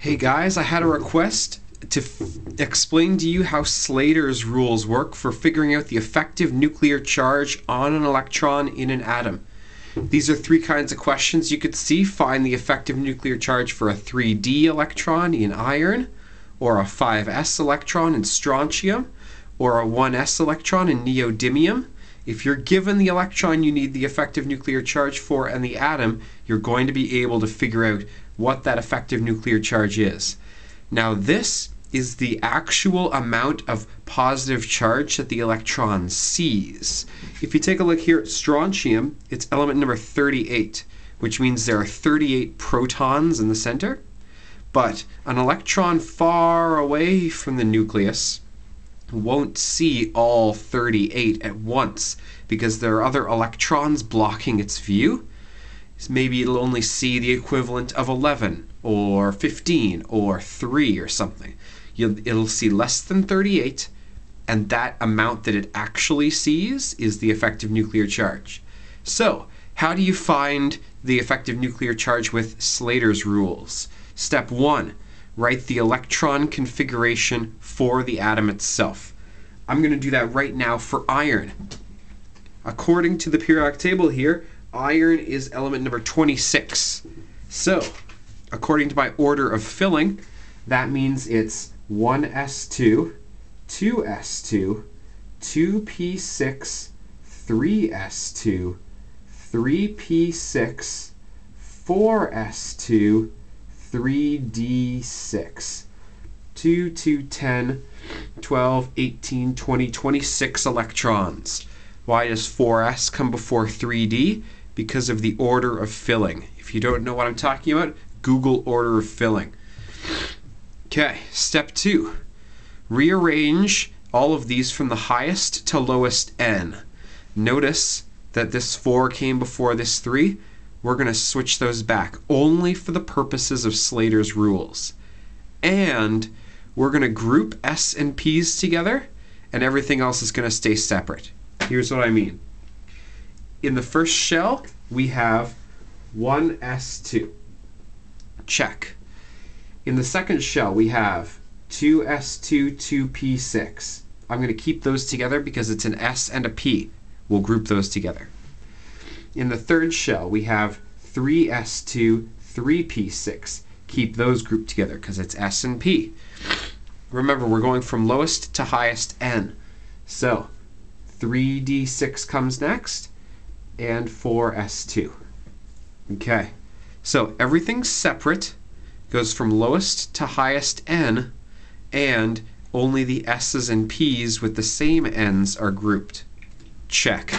Hey guys, I had a request to f- explain to you how Slater's rules work for figuring out the effective nuclear charge on an electron in an atom. These are three kinds of questions you could see. Find the effective nuclear charge for a 3d electron in iron, or a 5s electron in strontium, or a 1s electron in neodymium. If you're given the electron you need the effective nuclear charge for and the atom, you're going to be able to figure out what that effective nuclear charge is. Now, this is the actual amount of positive charge that the electron sees. If you take a look here at strontium, it's element number 38, which means there are 38 protons in the center. But an electron far away from the nucleus won't see all 38 at once because there are other electrons blocking its view maybe it'll only see the equivalent of 11 or 15 or 3 or something. You'll, it'll see less than 38, and that amount that it actually sees is the effective nuclear charge. So, how do you find the effective nuclear charge with Slater's rules? Step 1 write the electron configuration for the atom itself. I'm going to do that right now for iron. According to the periodic table here, iron is element number 26. So, according to my order of filling, that means it's 1s2, 2s2, 2p6, 3s2, 3p6, 4s2, 3d6. 2 to 10, 12, 18, 20, 26 electrons. Why does 4s come before 3d? because of the order of filling. If you don't know what I'm talking about, Google order of filling. Okay, step two. Rearrange all of these from the highest to lowest n. Notice that this 4 came before this 3. We're going to switch those back only for the purposes of Slater's rules. And we're going to group S and P's together, and everything else is going to stay separate. Here's what I mean in the first shell, we have 1s2. Check. In the second shell, we have 2s2, 2p6. I'm going to keep those together because it's an s and a p. We'll group those together. In the third shell, we have 3s2, 3p6. Keep those grouped together because it's s and p. Remember, we're going from lowest to highest n. So 3d6 comes next and 4s2. Okay, so everything's separate, goes from lowest to highest n, and only the s's and p's with the same n's are grouped. Check.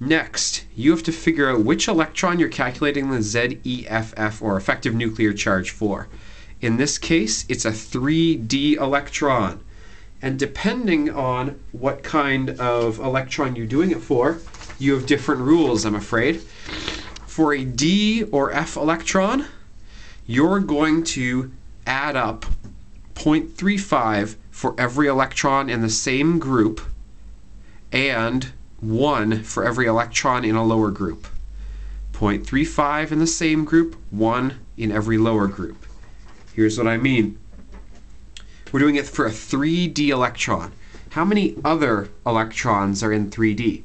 Next, you have to figure out which electron you're calculating the ZEFF or effective nuclear charge for. In this case, it's a 3D electron. And depending on what kind of electron you're doing it for, you have different rules, I'm afraid. For a D or F electron, you're going to add up 0.35 for every electron in the same group and 1 for every electron in a lower group. 0.35 in the same group, 1 in every lower group. Here's what I mean. We're doing it for a 3D electron. How many other electrons are in 3D?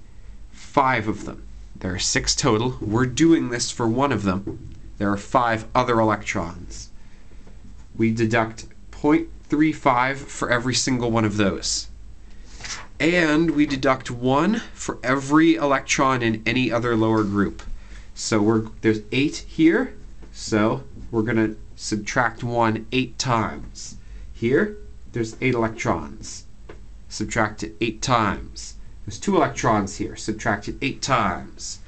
five of them. There are six total. We're doing this for one of them. There are five other electrons. We deduct 0.35 for every single one of those. And we deduct 1 for every electron in any other lower group. So we're there's 8 here, so we're going to subtract 1 8 times. Here, there's 8 electrons. Subtract it 8 times. There's two electrons here. Subtract it eight times.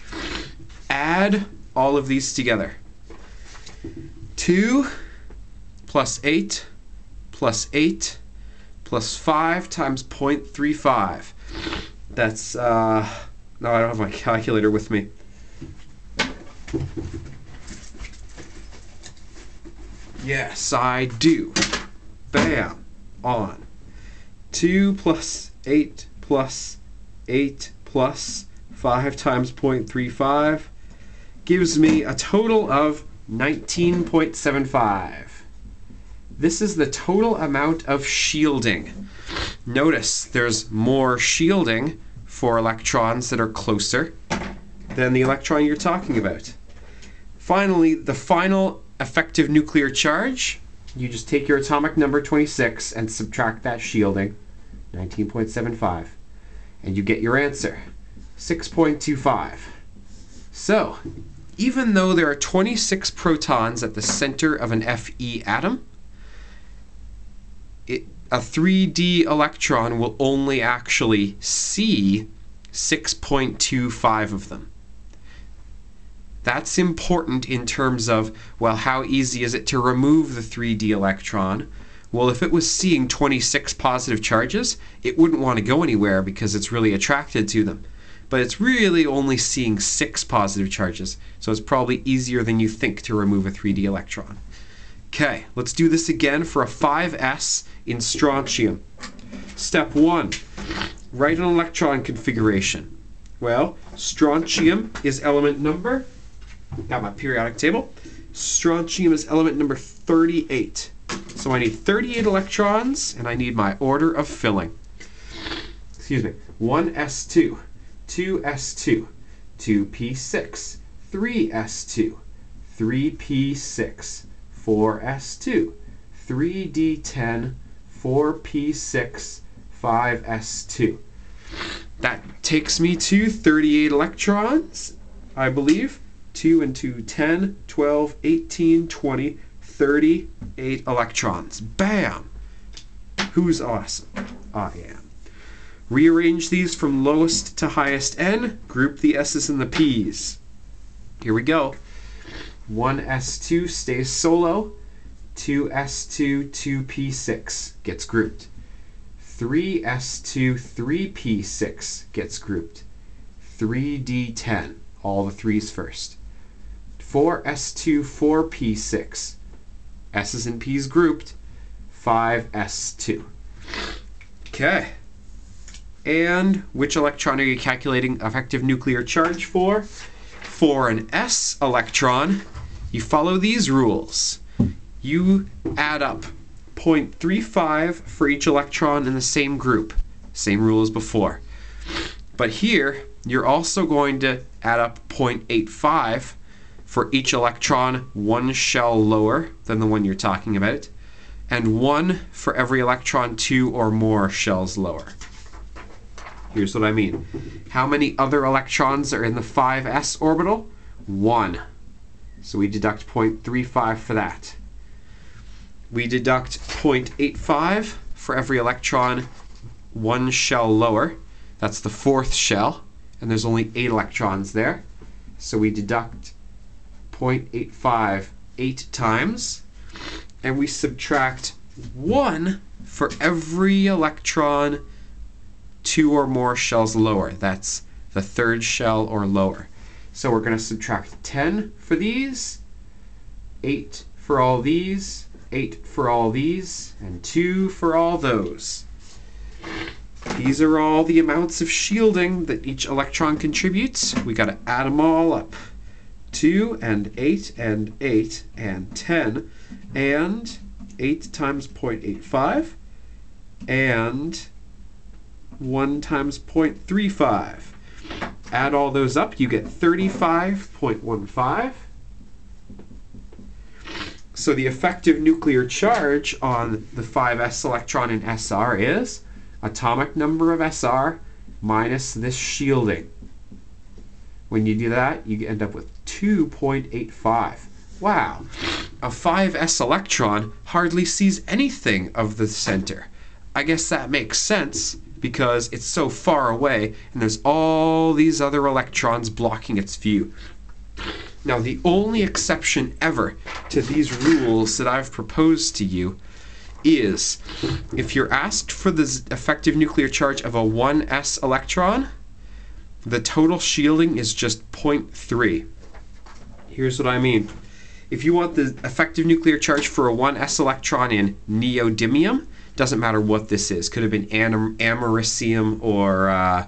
Add all of these together. 2 plus 8 plus 8 plus 5 times 0.35. That's, uh, no, I don't have my calculator with me. Yes, I do. Bam. On. 2 plus 8 plus 8 plus 5 times 0.35 gives me a total of 19.75. This is the total amount of shielding. Notice there's more shielding for electrons that are closer than the electron you're talking about. Finally, the final effective nuclear charge, you just take your atomic number 26 and subtract that shielding, 19.75, and you get your answer, 6.25. So, even though there are 26 protons at the center of an Fe atom, it, a 3D electron will only actually see 6.25 of them. That's important in terms of, well, how easy is it to remove the 3D electron? Well, if it was seeing 26 positive charges, it wouldn't want to go anywhere because it's really attracted to them. But it's really only seeing six positive charges, so it's probably easier than you think to remove a 3D electron. Okay, let's do this again for a 5s in strontium. Step 1. Write an electron configuration. Well, strontium is element number got my periodic table. Strontium is element number 38. So I need 38 electrons, and I need my order of filling. Excuse me. 1s2, 2s2, 2p6, 3s2, 3p6, 4s2, 3d10, 4p6, 5s2. That takes me to 38 electrons, I believe. 2 and 2, 10, 12, 18, 20, 38 electrons. Bam! Who's awesome? I am. Rearrange these from lowest to highest n. Group the s's and the p's. Here we go. 1s2 stays solo. 2s2, 2p6 gets grouped. 3s2, 3p6 gets grouped. 3d10, all the threes first. 4s2, 4p6, s's and P's grouped. 5s2. Okay. And which electron are you calculating effective nuclear charge for? For an s electron, you follow these rules. You add up 0.35 for each electron in the same group. Same rule as before. But here, you're also going to add up 0.85 for each electron one shell lower than the one you're talking about, and one for every electron two or more shells lower. Here's what I mean. How many other electrons are in the 5s orbital? One. So we deduct 0.35 for that. We deduct 0.85 for every electron one shell lower. That's the fourth shell, and there's only eight electrons there. So we deduct 0.85 eight times, and we subtract 1 for every electron two or more shells lower. That's the third shell or lower. So we're going to subtract 10 for these, 8 for all these, 8 for all these, and 2 for all those. These are all the amounts of shielding that each electron contributes. We got to add them all up. 2 and 8 and 8 and 10 and 8 times 0.85 and 1 times 0.35. Add all those up, you get 35.15. So the effective nuclear charge on the 5s electron in SR is atomic number of SR minus this shielding. When you do that, you end up with 2.85. Wow, a 5s electron hardly sees anything of the center. I guess that makes sense because it's so far away and there's all these other electrons blocking its view. Now, the only exception ever to these rules that I've proposed to you is if you're asked for the effective nuclear charge of a 1s electron, the total shielding is just 0.3. Here's what I mean. If you want the effective nuclear charge for a 1s electron in neodymium, doesn't matter what this is. Could have been am- americium or, uh,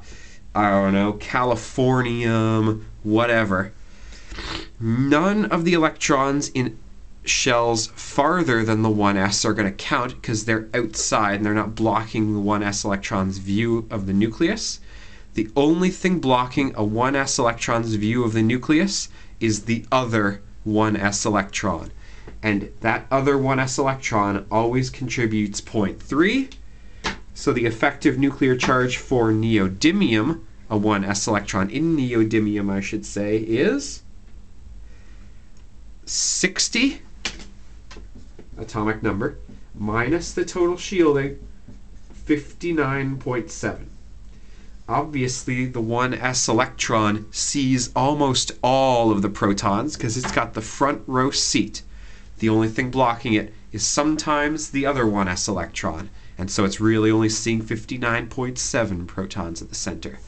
I don't know, californium, whatever. None of the electrons in shells farther than the 1s are going to count because they're outside and they're not blocking the 1s electron's view of the nucleus. The only thing blocking a 1s electron's view of the nucleus is the other 1s electron. And that other 1s electron always contributes 0.3. So the effective nuclear charge for neodymium, a 1s electron in neodymium, I should say, is 60 atomic number minus the total shielding 59.7. Obviously, the 1s electron sees almost all of the protons because it's got the front row seat. The only thing blocking it is sometimes the other 1s electron, and so it's really only seeing 59.7 protons at the center.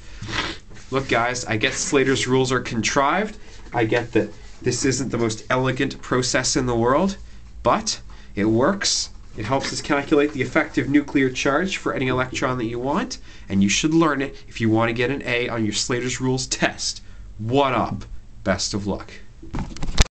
Look, guys, I get Slater's rules are contrived. I get that this isn't the most elegant process in the world, but it works. It helps us calculate the effective nuclear charge for any electron that you want, and you should learn it if you want to get an A on your Slater's Rules test. What up? Best of luck.